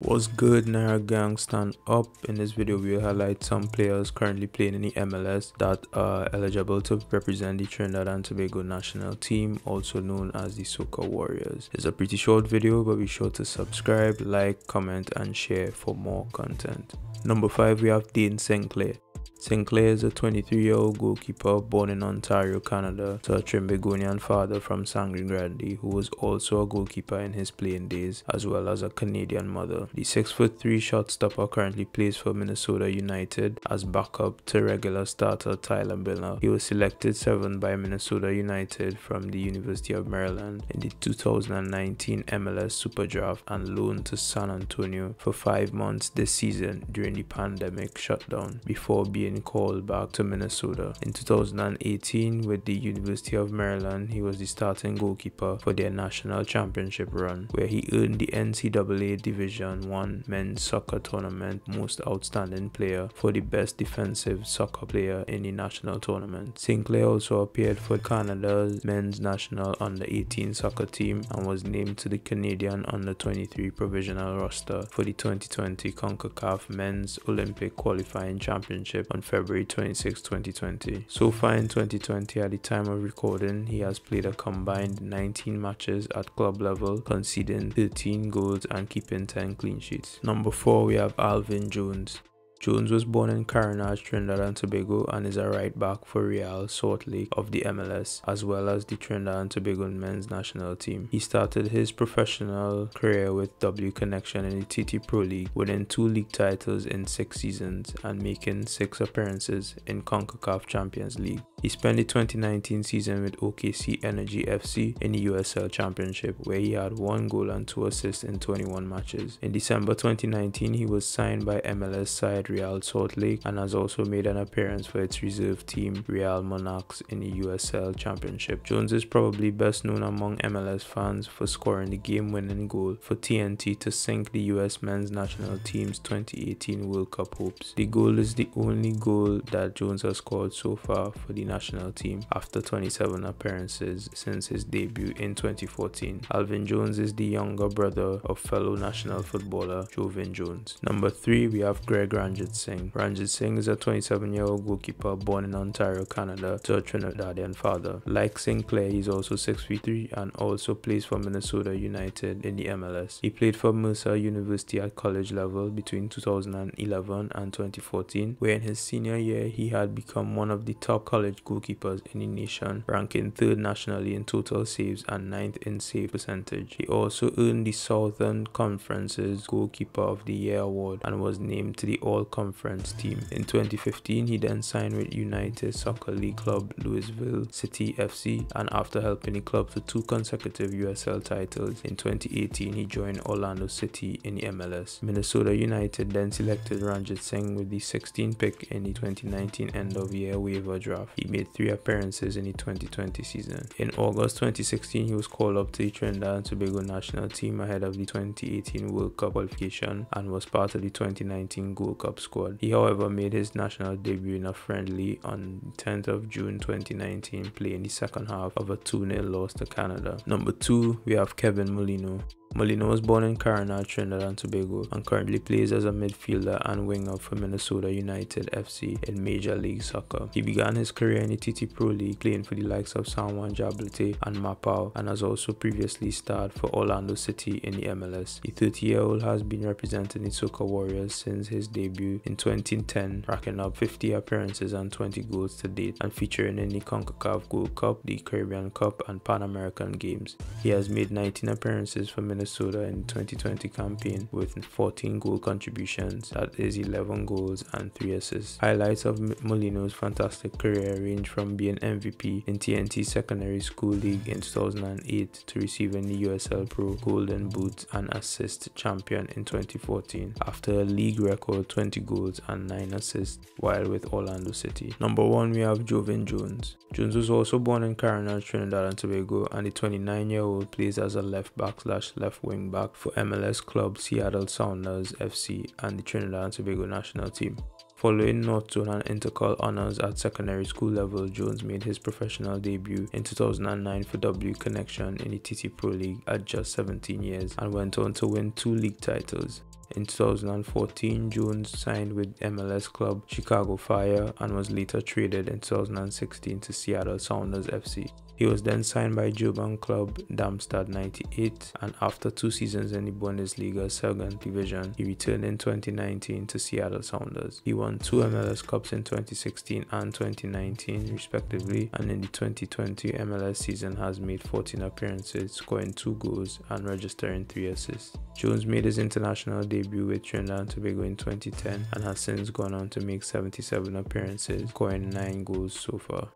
What's good Naira gang stand up in this video we will highlight some players currently playing in the MLS that are eligible to represent the Trinidad and Tobago national team also known as the Soca Warriors. It's a pretty short video but be sure to subscribe, like, comment and share for more content. Number 5 we have Dayne St. Clair. St. Clair is a 23-year-old goalkeeper born in Ontario, Canada, to a Trinbagonian father from Sangre Grande, who was also a goalkeeper in his playing days, as well as a Canadian mother. The 6'3 shot stopper currently plays for Minnesota United as backup to regular starter Tyler Miller. He was selected 7th by Minnesota United from the University of Maryland in the 2019 MLS Super Draft and loaned to San Antonio for 5 months this season during the pandemic shutdown before being being called back to Minnesota. In 2018, with the University of Maryland, he was the starting goalkeeper for their national championship run, where he earned the NCAA Division 1 Men's Soccer Tournament Most Outstanding Player for the Best Defensive Soccer Player in the national tournament. St. Clair also appeared for Canada's men's national under 18 soccer team and was named to the Canadian under 23 provisional roster for the 2020 CONCACAF Men's Olympic Qualifying Championship on February 26, 2020. So far in 2020, at the time of recording, he has played a combined 19 matches at club level, conceding 13 goals and keeping 10 clean sheets. Number 4, we have Alvin Jones. Jones was born in Carenage, Trinidad and Tobago and is a right back for Real Salt Lake of the MLS as well as the Trinidad and Tobago men's national team. He started his professional career with W Connection in the TT Pro League, winning two league titles in six seasons and making six appearances in CONCACAF Champions League. He spent the 2019 season with OKC Energy FC in the USL Championship where he had one goal and two assists in 21 matches. In December 2019 he was signed by MLS side Real Salt Lake and has also made an appearance for its reserve team Real Monarchs in the USL Championship. Jones is probably best known among MLS fans for scoring the game-winning goal for TNT to sink the US men's national team's 2018 World Cup hopes. The goal is the only goal that Jones has scored so far for the national team after 27 appearances since his debut in 2014. Alvin Jones is the younger brother of fellow national footballer Jovin Jones. Number 3 we have Greg Ranjitsingh. Ranjit Singh is a 27 year old goalkeeper born in Ontario, Canada to a Trinidadian father. Like St. Clair, he's also 6'3 and also plays for Minnesota United in the MLS. He played for Mercer University at college level between 2011 and 2014, where in his senior year he had become one of the top college goalkeepers in the nation, ranking third nationally in total saves and ninth in save percentage. He also earned the Southern Conference's Goalkeeper of the Year award and was named to the All-Conference team. In 2015, he then signed with United Soccer League club Louisville City FC and after helping the club to two consecutive USL titles, in 2018 he joined Orlando City in the MLS. Minnesota United then selected Ranjitsingh with the 16th pick in the 2019 end-of-year waiver draft. He made three appearances in the 2020 season. In August 2016, he was called up to the Trinidad and Tobago national team ahead of the 2018 World Cup qualification and was part of the 2019 Gold Cup squad. He, however, made his national debut in a friendly on 10th of June 2019, playing the second half of a 2-0 loss to Canada. Number 2, we have Kevin Molino. Molino was born in Carenage, Trinidad and Tobago and currently plays as a midfielder and winger for Minnesota United FC in Major League Soccer. He began his career in the TT Pro League playing for the likes of San Juan Jabloteh and Ma Pau and has also previously starred for Orlando City in the MLS. The 30-year-old has been representing the Soca Warriors since his debut in 2010, racking up 50 appearances and 20 goals to date and featuring in the CONCACAF Gold Cup, the Caribbean Cup and Pan American Games. He has made 19 appearances for Minnesota Minnesota in 2020 campaign with 14 goal contributions, that is 11 goals and 3 assists. Highlights of Molino's fantastic career range from being MVP in TNT Secondary School League in 2008 to receiving the USL Pro Golden Boot and Assist Champion in 2014 after a league record 20 goals and 9 assists while with Orlando City. Number 1 we have Jovin Jones. Jones was also born in Carenage, Trinidad and Tobago and the 29 year old plays as a left back slash left left wing back for MLS club Seattle Sounders FC and the Trinidad and Tobago national team. Following North Zone and Intercol honours at secondary school level, Jones made his professional debut in 2009 for W Connection in the TT Pro League at just 17 years and went on to win two league titles. In 2014, Jones signed with MLS club Chicago Fire and was later traded in 2016 to Seattle Sounders FC. He was then signed by German club Darmstadt 98 and after two seasons in the Bundesliga second division, he returned in 2019 to Seattle Sounders. He won two MLS Cups in 2016 and 2019 respectively and in the 2020 MLS season has made 14 appearances, scoring two goals and registering three assists. Jones made his international debut with Trinidad and Tobago in 2010 and has since gone on to make 77 appearances, scoring 9 goals so far.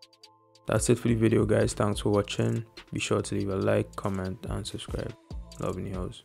That's it for the video guys, thanks for watching. Be sure to leave a like, comment and subscribe. Love in the house.